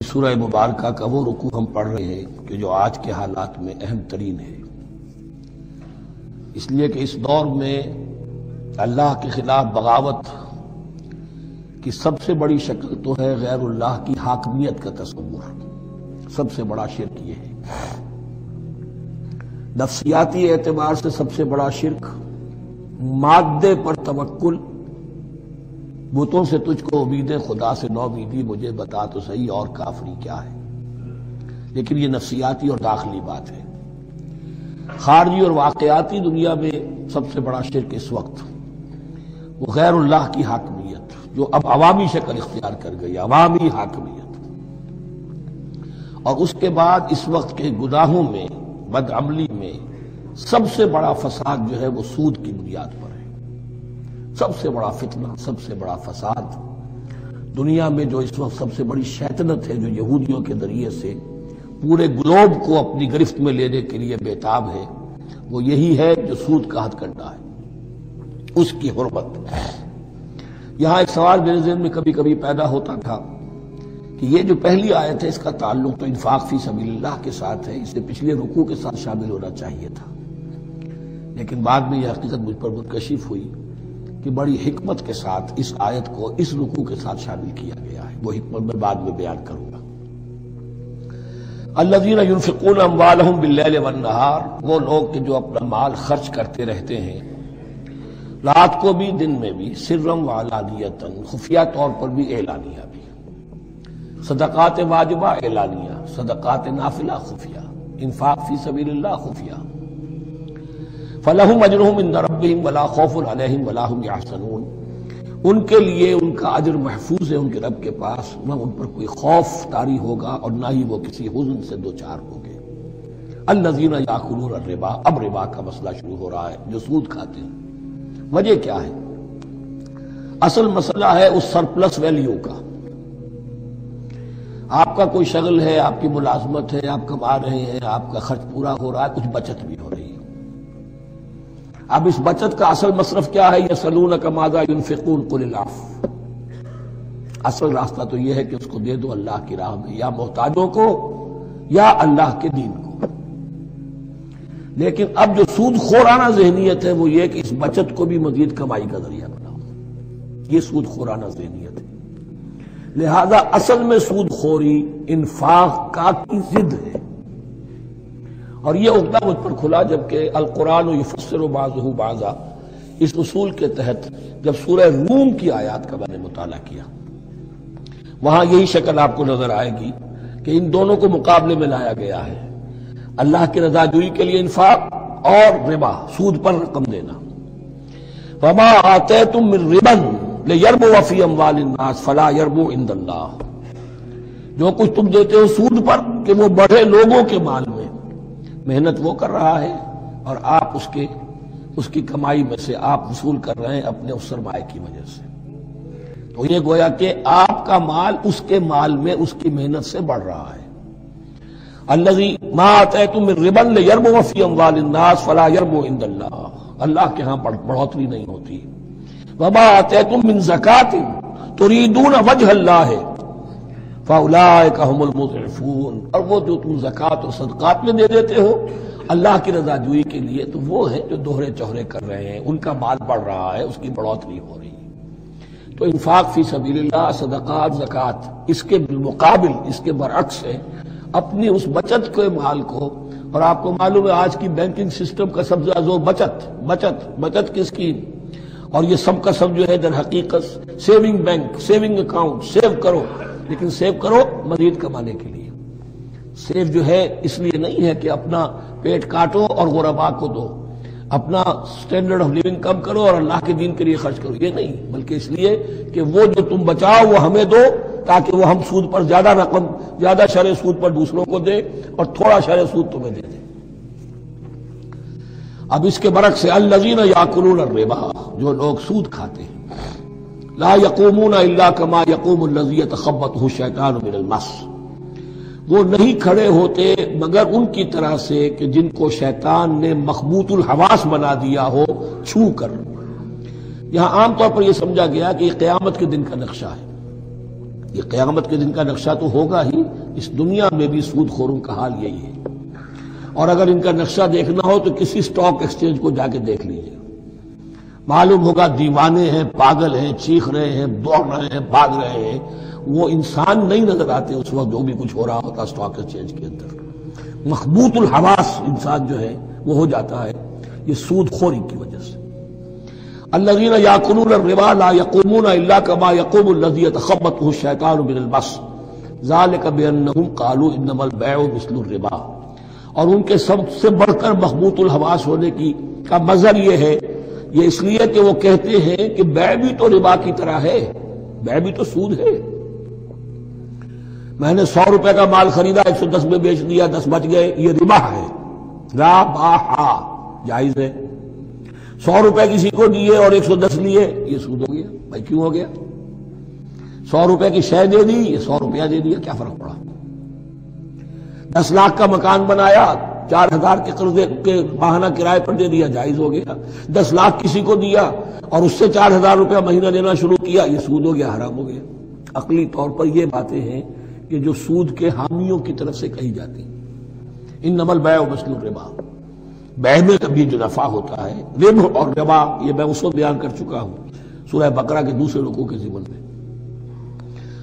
सूरह मुबारक का वो रुकू हम पढ़ रहे हैं कि जो आज के हालात में अहम तरीन है। इसलिए कि इस दौर में अल्लाह के खिलाफ बगावत की सबसे बड़ी शक्ल तो है गैर गैरुल्लाह की हाकमियत का तस्वुर सबसे बड़ा शिरक ये है। नफसियाती एतबार से सबसे बड़ा शिरक, मादे पर तवक्कुल बुतों से तुझको उम्मीदें, खुदा से नौ उम्मीदी, मुझे बता तो सही और काफरी क्या है। लेकिन ये नफसियाती और दाखिली बात है। खारजी और वाकयाती दुनिया में सबसे बड़ा शिरक इस वक्त, वो गैरुल्लाह की हाकमियत, जो अब अवामी शक्ल इख्तियार कर गई, अवामी हाकमियत। और उसके बाद इस वक्त के गुनाहों में, बदअमली में, सबसे बड़ा फसाद जो है वो सूद की बुनियाद पर है सबसे बड़ा फितना, सबसे बड़ा फसाद। दुनिया में जो इस वक्त सबसे बड़ी शैतनत है, जो यहूदियों के ज़रिए से पूरे ग्लोब को अपनी गिरफ्त में लेने के लिए बेताब है, वो यही है जो सूद का हथकंडा है। उसकी हरमत यहाँ एक सवाल मेरे जहन में कभी कभी पैदा होता था कि ये जो पहली आयत है, इसका ताल्लुक तो इन्फाक फ़ी सबील्लाह के साथ है, इसे पिछले रुकू के साथ शामिल होना चाहिए था। लेकिन बाद में यह हकीकत मुझ पर मुनकशिफ हुई। कि बड़ी हिकमत के साथ इस आयत को, इस रुकू के साथ शामिल किया गया है। वो हिकमत मैं बाद में बयान करूँगा। अल्लाजीन यूनफिकून अम्वालहम बिल्लैल वन्नहार, वो लोग जो अपना माल खर्च करते रहते हैं, रात को भी, दिन में भी, सिर्रम वालानियतन खुफिया तौर पर भी एलानिया भी। सदकात वाजिबा एलानिया सदकात नाफिला खुफिया, इन्फाक फ़ी सबील्लाह खुफिया। फलहम अजरहम इन रबिम वला खौफ अलहम वलाहम यासनून उनके लिए उनका अजर महफूज है उनके रब के पास, न उन पर कोई खौफ तारी होगा और न ही वो किसी हुजन से दो चार होंगे। अल्लजीन याकुलून रिबा अब रिबा का मसला शुरू हो रहा है, जो सूद खाते हैं। वजह क्या है? असल मसला है उस सरप्लस वैल्यू का। आपका कोई शगल है, आपकी मुलाजमत है आप कमा रहे हैं, आपका खर्च पूरा हो रहा है, कुछ बचत भी हो रही है। अब इस बचत का असल मसरफ क्या है? यह सलून कमाजा यूनफिकून कुलाफ असल रास्ता तो यह है कि उसको दे दो अल्लाह की राह में, या मोहताजों को, या अल्लाह के दीन को। लेकिन अब जो सूद खोराना जहनीत है, वो ये कि इस बचत को भी मजीद कमाई का ज़रिया बनाओ ये सूद खोराना जहनीत है। लिहाजा असल में सूद खोरी इन्फाक का की जिद है। और यह उगदा मुझ पर खुला जबकि अलकुरान युफसर बाजू बाजा। इस उसूल के तहत जब सूरह रूम की आयात का मैंने मुताला किया, वहाँ यही शक्ल आपको नज़र आएगी कि इन दोनों को मुकाबले में लाया गया है। अल्लाह की रजाजुई के लिए इंफाक और रिबा, सूद पर रकम देना। वमा आते तुम रिबन ले यरबो वफी अमवालनास फला यरबो इंदल्ला जो कुछ तुम देते हो सूद पर कि वो बढ़े लोगों के माल मेहनत वो कर रहा है और आप उसके, उसकी कमाई में से आप वसूल कर रहे हैं अपने उस सरमाए की वजह से। तो ये गोया कि आपका माल उसके माल में उसकी मेहनत से बढ़ रहा है। अल्लाजी माते तुम रिबन यरबो वफी अमवालनास फला यरबो इंदल्ला अल्लाह के यहाँ बढ़ोतरी नहीं होती। वबा आते तुम मिन जक़ात तुरीदून वजह अल्लाह है। फ़ाउलाफून और वो जो तुम जक़ात और सदकात में दे देते हो, अल्लाह की रजाजुई के लिए तो वो है जो दोहरे चौहरे कर रहे हैं। उनका माल बढ़ रहा है, उसकी बढ़ोतरी हो रही है। तो इन्फाक फ़ी सबील्ला सदकात, जक़ात, इसके मुकाबिल इसके बरक्स है। अपनी उस बचत के माल को, और आपको मालूम है आज की बैंकिंग सिस्टम का सबसे ज़्यादा बचत बचत बचत की? स्कीम और ये सब का सब जो है दर हकीकत saving bank, saving account, save करो। लेकिन सेव करो मजीद कमाने के लिए। सेव जो है, इसलिए नहीं है कि अपना पेट काटो और गुरबा को दो। अपना स्टैंडर्ड ऑफ़ लिविंग कम करो और अल्लाह के दिन के लिए खर्च करो। ये नहीं, बल्कि इसलिए कि वो जो तुम बचाओ, वो हमें दो, ताकि वो हम सूद पर ज़्यादा रकम, ज़्यादा शर सूद पर दूसरों को दे और थोड़ा शर सूद तुम्हें दे दे। अब इसके बरक से अल्लजीन याकुलून रेबा जो लोग सूद खाते हैं। ला यकूमून अल्ला कमा यकूम लजीत खब्बत हो शैतान मिनलमस वो नहीं खड़े होते मगर उनकी तरह से कि जिनको शैतान ने मखबूतुल हवास बना दिया हो, छू कर। यहाँ आमतौर पर यह समझा गया कि क़यामत के दिन का नक्शा है। ये क़यामत के दिन का नक्शा तो होगा ही, इस दुनिया में भी सूद खोरों का हाल यही है। और अगर इनका नक्शा देखना हो तो किसी स्टॉक एक्सचेंज को जाके देख लीजिए। मालूम होगा दीवाने हैं, पागल हैं, चीख रहे हैं, दौड़ रहे हैं, भाग रहे हैं। वो इंसान नहीं नज़र आते उस वक्त जो भी कुछ हो रहा होता स्टॉक एक्सचेंज के अंदर। मखबूतुल हवास इंसान जो है, वो हो जाता है ये सूद खोरी की वजह से। अल्लाजीन याकुलून रिबा ला यकूमून इल्ला कमा यकूमुल लज़ी यतखब्बतहु शैतानु ज़ालिका बिअन्नहुम क़ालू इन्नमल बैउ मिस्लुर रिबा। और उनके सबसे बढ़कर मखबूतुल हवास होने की का मजर ये है ये इसलिए कि वो कहते हैं कि बै भी तो रिबा की तरह है बै भी तो सूद है। मैंने सौ रुपए का माल खरीदा, एक सौ दस में बेच दिया, दस बच गए, ये रिबा है। रा जायज़ है। सौ रुपए किसी को दिए और एक सौ दस लिए, ये सूद हो गया। भाई, क्यों हो गया? सौ रुपए की शय दे दी, ये सौ रुपया दे दिया, क्या फ़र्क पड़ा? दस लाख का मकान बनाया चार हज़ार के कर्जे के बहाना किराए पर दे दिया, जायज़ हो गया। दस लाख किसी को दिया और उससे चार हज़ार रुपया महीना देना शुरू किया, ये सूद हो गया, हराम हो गया। अकली तौर पर ये बातें हैं कि जो सूद के हामियों की तरफ़ से कही जाती इन नमल बै मसलू रिबा। बै में कभी जो नफा होता है, रिब और रिबा, ये मैं उस वक्त बयान कर चुका हूँ, सूरह बकरा के दूसरे लोगों के जीवन में।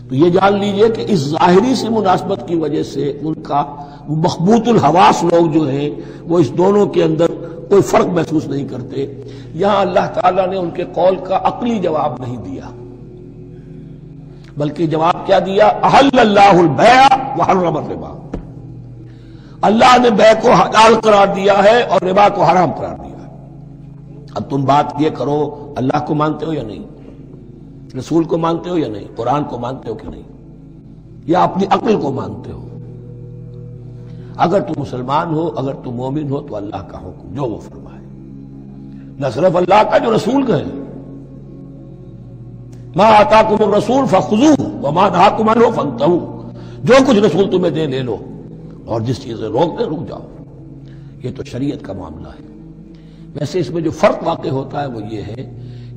तो ये जान लीजिए कि इस जाहिरी सी मुनासबत की वजह से उनका मखबूतुल हवास लोग जो हैं, वो इस दोनों के अंदर कोई फ़र्क महसूस नहीं करते। यहाँ अल्लाह ताला ने उनके कौल का अकली जवाब नहीं दिया। बल्कि जवाब क्या दिया? अहल्लाबया रिबा अल्लाह ने बै को हलाल करार दिया है और रिबा को हराम करार दिया है। अब तुम बात ये करो, अल्लाह को मानते हो या नहीं? रसूल को मानते हो या नहीं? कुरान को मानते हो कि नहीं? या अपनी अकल को मानते हो? अगर तुम मुसलमान हो, अगर तुम मोमिन हो तो अल्लाह का हुक्म, जो वो फरमाए। न सिर्फ़ अल्लाह का, जो रसूल का है। माँ आता रसूल फखजू व माँ नहा हो जो कुछ रसूल तुम्हें दे, ले लो। और जिस चीज़ से रोक दे रुक जाओ। ये तो शरीयत का मामला है। वैसे इसमें जो फ़र्क वाकई होता है, वो ये है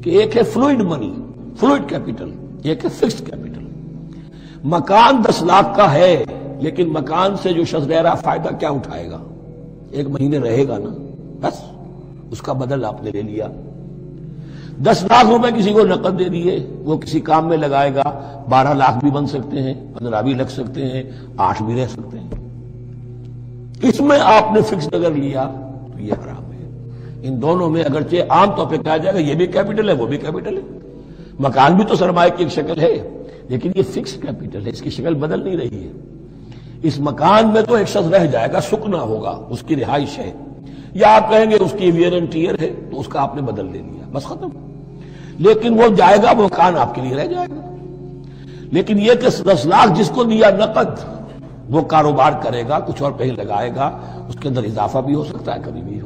कि एक है फ्लूड मनी फ्लूड कैपिटल एक है फिक्स्ड कैपिटल। मकान दस लाख का है, लेकिन मकान से जो शख्स रह रहा फ़ायदा क्या उठाएगा? एक महीने रहेगा ना? बस, उसका बदल आपने ले लिया। दस लाख रुपए किसी को नकद दे दिए, वो किसी काम में लगाएगा। बारह लाख भी बन सकते हैं, पंद्रह भी लग सकते हैं, आठ भी रह सकते हैं। इसमें आपने फिक्स अगर लिया तो ये हराम है। इन दोनों में अगरचे आमतौर पर कहा जाएगा, ये भी कैपिटल है, वो भी कैपिटल है। मकान भी तो सरमाए की एक शक्ल है, लेकिन ये फिक्स कैपिटल है, इसकी शक्ल बदल नहीं रही है। इस मकान में तो एक शख्स रह जाएगा सुकना होगा, उसकी रिहाइश है। या आप कहेंगे उसकी वियर एंड टीयर है तो उसका आपने बदल ले लिया बस खत्म। लेकिन वो जाएगा, वो मकान आपके लिए रह जाएगा। लेकिन ये कि दस लाख जिसको दिया नकद, वो कारोबार करेगा, कुछ और कहीं लगाएगा, उसके अंदर इजाफा भी हो सकता है, कभी भी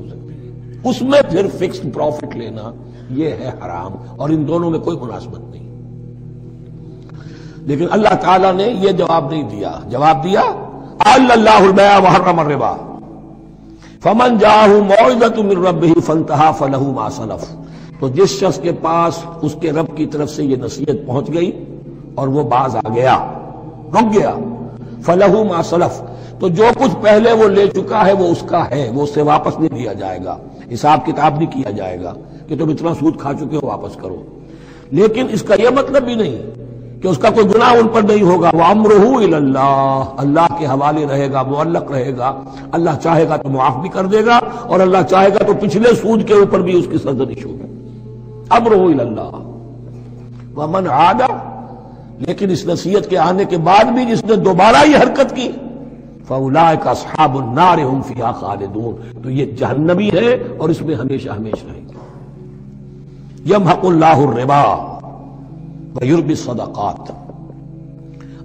उसमें फिर फिक्स्ड प्रॉफिट लेना, ये है हराम, और इन दोनों में कोई मुनासबत नहीं। लेकिन अल्लाह ताला ने यह जवाब नहीं दिया। जवाब दिया अल्लाहरम रिबा फमन जाहू मौजत रब ही फनतहा फलहू मासलफ तो जिस शख्स के पास उसके रब की तरफ़ से यह नसीहत पहुँच गई, और वो बाज आ गया, रुक गया, फलहू मासलफ तो जो कुछ पहले वो ले चुका है, वो उसका है, वो उससे वापस नहीं लिया जाएगा। हिसाब किताब नहीं किया जाएगा कि तुम इतना सूद खा चुके हो, वापस करो। लेकिन इसका यह मतलब भी नहीं कि उसका कोई गुनाह उन पर नहीं होगा। वो अमरहू अल्लाह अल्लाह के हवाले रहेगा, मुअल्लक रहेगा। अल्लाह चाहेगा तो मुआफ भी कर देगा और अल्लाह चाहेगा तो पिछले सूद के ऊपर भी उसकी सरजनिश होगी अमरहू अल्लाह वह मन आदा, लेकिन इस नसीहत के आने के बाद भी जिसने दोबारा ये हरकत की फौलाए का साहब नारे फिया खालिदून तो ये जहन्नबी है और इसमें हमेशा हमेशा रहेगा यम हकुल्लाबा सदाकत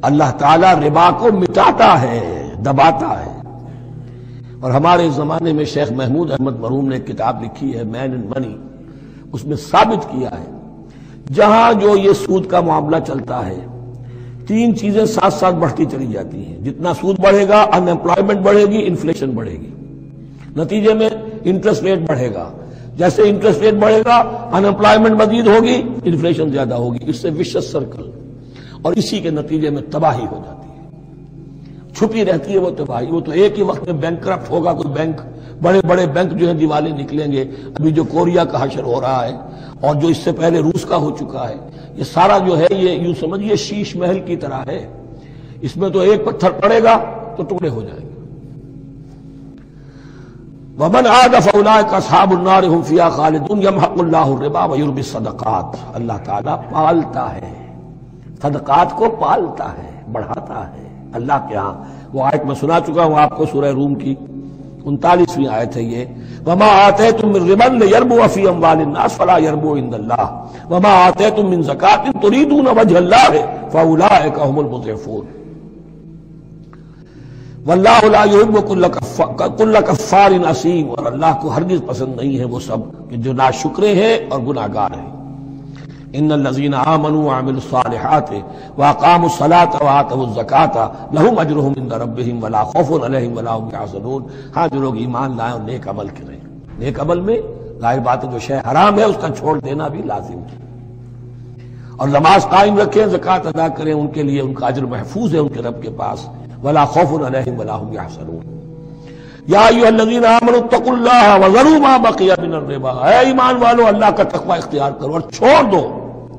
अल्लाह ताला रिबा को मिटाता है दबाता है और हमारे जमाने में शेख महमूद अहमद मरूम ने किताब लिखी है मैन एंड मनी उसमें साबित किया है जहाँ जो ये सूद का मामला चलता है तीन चीज़ें साथ साथ बढ़ती चली जाती हैं। जितना सूद बढ़ेगा अनएम्प्लॉयमेंट बढ़ेगी इन्फ्लेशन बढ़ेगी। नतीजे में इंटरेस्ट रेट बढ़ेगा। जैसे इंटरेस्ट रेट बढ़ेगा अनएम्प्लॉयमेंट मजीद होगी इन्फ्लेशन ज़्यादा होगी। इससे विश्व सर्कल और इसी के नतीजे में तबाही हो जाती है। छुपी रहती है वो तबाही। वो तो एक ही वक्त में बैंक होगा, कोई बैंक बड़े बड़े बैंक जो है, दिवाले निकलेंगे। अभी जो कोरिया का हशर हो रहा है, और जो इससे पहले रूस का हो चुका है ये सारा जो है, ये यूँ समझिए शीश महल की तरह है। इसमें तो एक पत्थर पड़ेगा तो टुकड़े हो जाएँगे। वमन आद फौला का साबुन्नार हुफिया खालिदुन सदक़ात। अल्लाह ताला पालता है। सदकात को पालता है, बढ़ाता है। अल्लाह के यहाँ, वो आयत में सुना चुका हूँ आपको सूरह रूम की। उनतालीसवीं आयत है ये। वमा आते तुम रिबन यरबो अफी अम्बालनास फला यरबो इंदल्ला वमा आते तुम मिन जक़ात तुरीदून वजह है फ़ौला कहमुल मुजफ़ून वल्लाकुल्ला कफ़ार नसीम और अल्लाह को हरगिज पसंद नहीं है वो सब जो ना शुक्रे हैं और गुनागार हैं। इन लजीन आमनु आमिल सालहात वाकाम सलात वातज़क़ात लहुम अजरहुम इन रबिम वला खौफुन अलैहिम वला हुम यहज़नून हाँ जो लोग ईमान लाए और नेक अमल करें। नेक अमल में ज़ाहिर बात है, जो शय हराम है, उसका छोड़ देना भी लाजिम है। और नमाज़ कायम रखें, जक़ात अदा करें, उनके लिए उनका अजर महफूज है, उनके रब के पास। वला खौफुन अलैहिम वला हुम यहज़नून। या ईमान वालो अल्लाह का तकवा इख्तियार करो और छोड़ दो।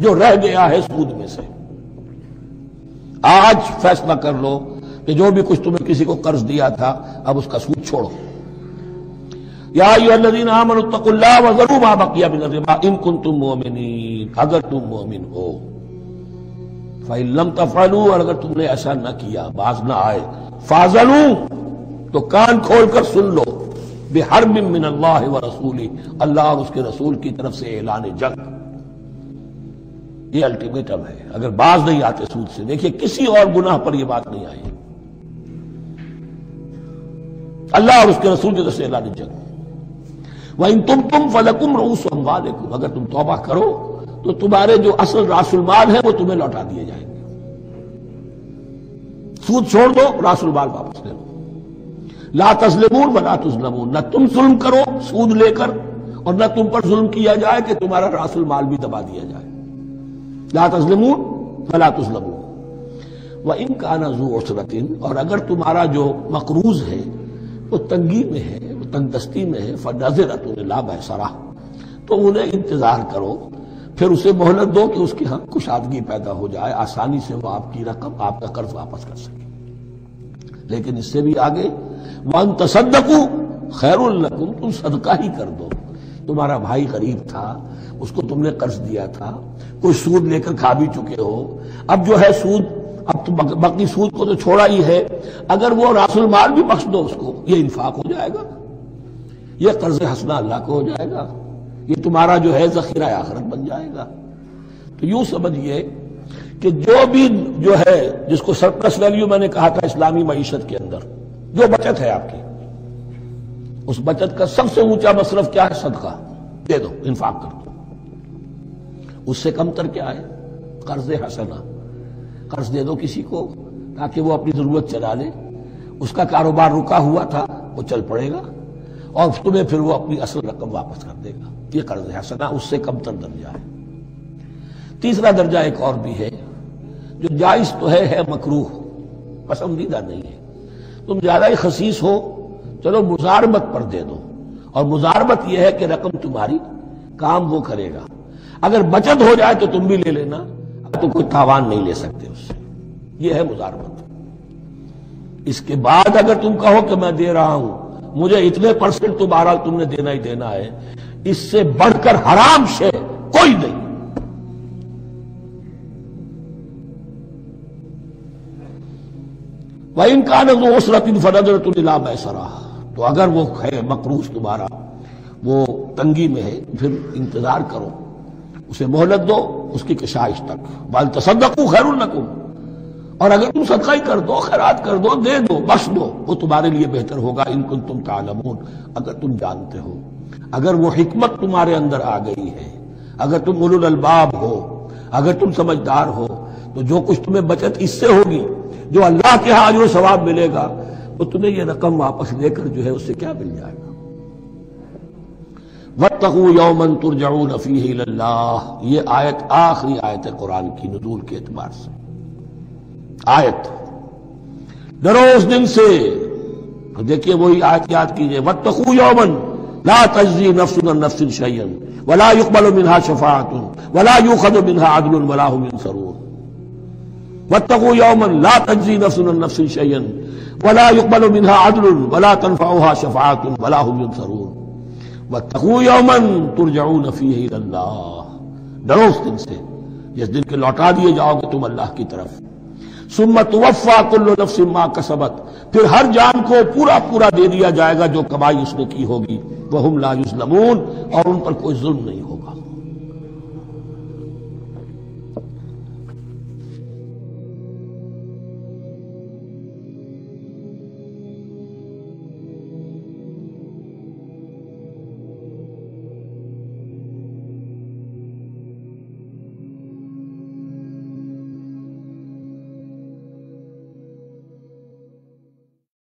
जो रह गया है सूद में से। आज फैसला कर लो कि जो भी कुछ तुम्हें किसी को कर्ज दिया था, अब उसका सूद छोड़ो। अगर तुम मोमिन हो फ़इल्लम तफ़अलू। और अगर तुमने ऐसा ना किया, बाज ना आए, फाजलू तो कान खोलकर सुन लो। बेहर मिन अल्लाह व रसूली। अल्लाह और उसके रसूल की तरफ़ से ऐलान जंग। ये अल्टीमेटम है। अगर बाज नहीं आते सूद से, देखिए, किसी और गुनाह पर यह बात नहीं आई। अल्लाह और उसके रसूल की तरफ़ से ऐलान जंग। वह तुम तुम फलकुम रूस अम्बालकुम अगर तुम तौबा करो तो तुम्हारे जो असल रासुलमाल है, वो तुम्हें लौटा दिए जाएँगे। सूद छोड़ दो रासुलमाल वापस ले लो। ला तस्लिमून व ला तुजलमून। न तुम जुल्म करो सूद लेकर, और न तुम पर जुल्म किया जाए कि तुम्हारा रासुल माल भी दबा दिया जाए। ला तस्लिमून व ला तुजलमून व इन का नजूसरतिन और अगर तुम्हारा जो मकरूज है वो तंगी में है वो तंगदस्ती में है फनजर ला बैसरा तो उन्हें इंतज़ार करो फिर उसे मोहलत दो कि उसकी हम कुशादगी पैदा हो जाए आसानी से वो आपकी रकम आपका कर्ज वापस कर सके लेकिन इससे भी आगे वन तसदकू खैरुल्लकुम तुम सदका ही कर दो तुम्हारा भाई गरीब था, उसको तुमने कर्ज दिया था, कोई सूद लेकर खा भी चुके हो। अब जो है सूद, अब तो बाकी सूद को तो छोड़ा ही है। अगर वो रासुल माल भी बख्श दो उसको, ये इन्फाक हो जाएगा। ये कर्ज हंसना अल्लाह को हो जाएगा। ये तुम्हारा जो है जखीरा आखरत बन जाएगा। तो यूँ समझिए कि जो भी जो है, जिसको सरप्लस वैल्यू मैंने कहा था इस्लामी मीशत के अंदर, जो बचत है आपकी उस बचत का सबसे ऊँचा मसरफ क्या है? सदका। दे दो इन्फाक कर दो। उससे कमतर क्या है? कर्ज हसना। कर्ज दे दो किसी को ताकि वो अपनी ज़रूरत चला ले। उसका कारोबार रुका हुआ था वो चल पड़ेगा। और तुम्हें फिर वो अपनी असल रकम वापस कर देगा। ये कर्ज हसना उससे कमतर दर्जा है। तीसरा दर्जा एक और भी है जो जायज़ तो है, है मकरूह। पसंदीदा नहीं है। तुम ज़्यादा ही खसीस हो चलो मुजारबत पर दे दो। और मुजारबत यह है कि रकम तुम्हारी काम वो करेगा। अगर बचत हो जाए तो तुम भी ले लेना तो कोई तावान नहीं ले सकते उससे। यह है मुजारबत। इसके बाद अगर तुम कहो कि मैं दे रहा हूँ, मुझे इतने परसेंट तो बहरहाल तुमने देना ही देना है, इससे बढ़कर हराम से कोई नहीं। वह इनका नजरतिन फनजरतुल्ला बैसरा तो अगर वो है मकरूज तुम्हारा वो तंगी में है, फिर इंतज़ार करो। उसे मोहलत दो, उसकी कशाइश तक। बाल तसदकू खैरुल्लकुम और अगर तुम सदका ही कर दो, खैरात कर दो, दे दो बस दो, वो तुम्हारे लिए बेहतर होगा इनको तुम तालमून, अगर तुम जानते हो। अगर वो हिकमत तुम्हारे अंदर आ गई है, अगर तुम उलुल अलबाब हो, अगर तुम समझदार हो तो जो कुछ तुम्हें बचत इससे होगी, जो अल्लाह के यहाँ जो सवाब मिलेगा वो तुम्हें ये रकम वापस लेकर जो है उससे क्या मिल जाएगा? वतकू यौमन तुरजाऊ नफी ये आयत, आखिरी आयत है कुरान की नजूल के एतबार से। आयत। डरो उस दिन से। तो देखिए वही आयत याद कीजिए। वत्तकू यौमन ला तजी नफ्सुन नफ्सिन शैयन वला युकबल मिनहा शफातुन। वला युखद मिनहा अदलुन वला हुम युनसरून यौमन ला तजी नफ्सुन नफ्सिन शैयन वला युकबल मिनहा अदलुन वला तनफउहा शफातुन वला हुम युनसरून वत्तकू यौमन तुरजऊन फीहि इलल्लाह डरो उस दिन से जिस दिन के लौटा दिए जाओगे तुम अल्लाह की तरफ़ सुम्मत वफ़ा कुल्लो नफ्सिमा कसबत फिर हर जान को पूरा पूरा दे दिया जाएगा जो कमाई उसने की होगी वह हम लायुसलमून और उन पर कोई जुल्म नहीं